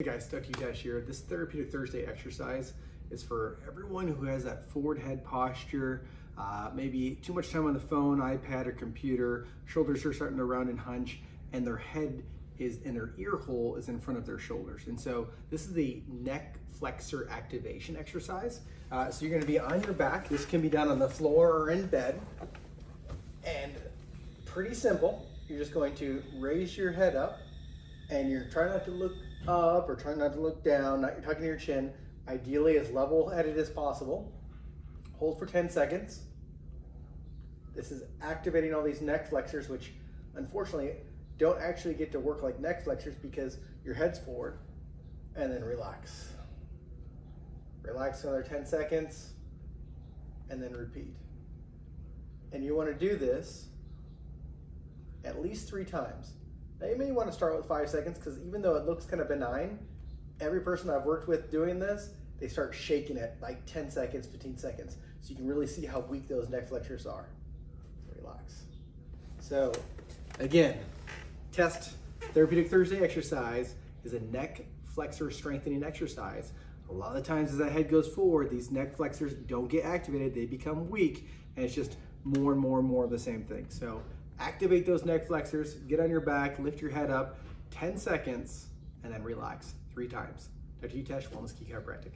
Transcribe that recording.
Hey guys, Ducky Dash here. This Therapeutic Thursday exercise is for everyone who has that forward head posture, uh, maybe too much time on the phone, iPad, or computer, shoulders are starting to round and hunch, and their head is and their ear hole is in front of their shoulders. And so this is the neck flexor activation exercise. Uh, so you're gonna be on your back. This can be done on the floor or in bed. And pretty simple. You're just going to raise your head up and you're trying not to look up or trying not to look down, not you're tucking to your chin, ideally as level headed as possible. Hold for 10 seconds. This is activating all these neck flexors, which unfortunately don't actually get to work like neck flexors because your head's forward and then relax. Relax another 10 seconds and then repeat. And you want to do this at least three times. Now you may want to start with five seconds because even though it looks kind of benign, every person I've worked with doing this, they start shaking it like 10 seconds, 15 seconds. So you can really see how weak those neck flexors are. Relax. So again, test therapeutic Thursday exercise is a neck flexor strengthening exercise. A lot of times as that head goes forward, these neck flexors don't get activated, they become weak, and it's just more and more and more of the same thing. So activate those neck flexors, get on your back, lift your head up, 10 seconds, and then relax three times. Dr. Utesh, Wellness Key Chiropractic.